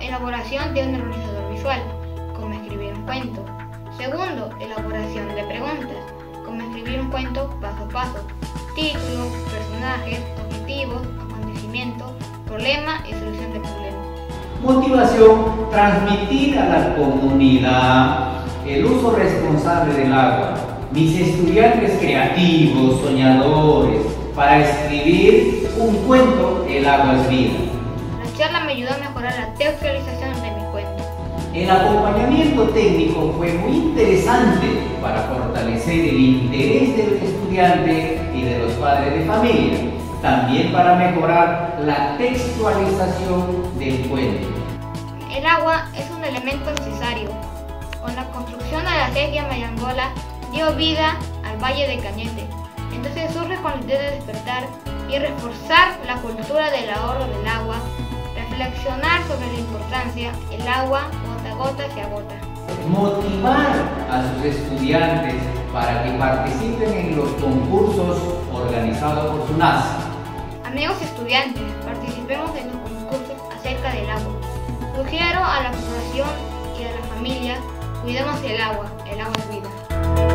elaboración de un organizador visual, como escribir un cuento. Segundo, elaboración de preguntas, como escribir un cuento paso a paso. Título, personajes, objetivos, acontecimiento, problema y solución de problemas. Motivación, transmitir a la comunidad el uso responsable del agua. Mis estudiantes creativos, soñadores, para escribir un cuento, el agua es vida. La charla me ayudó a mejorar la textualización de mi cuento. El acompañamiento técnico fue muy interesante para fortalecer el interés del estudiante y de los padres de familia, también para mejorar la textualización del cuento. El agua es un elemento necesario. Con la construcción de la sequía Mayangola dio vida al Valle de Cañete. Entonces surge con la idea de despertar y reforzar la cultura del ahorro del agua, reflexionar sobre la importancia, el agua gota a gota se agota. Motivar a sus estudiantes para que participen en los concursos organizados por SUNAS. Amigos estudiantes, participemos en los concursos acerca del agua. Sugiero a la población y a la familia, cuidemos el agua, el agua es vida.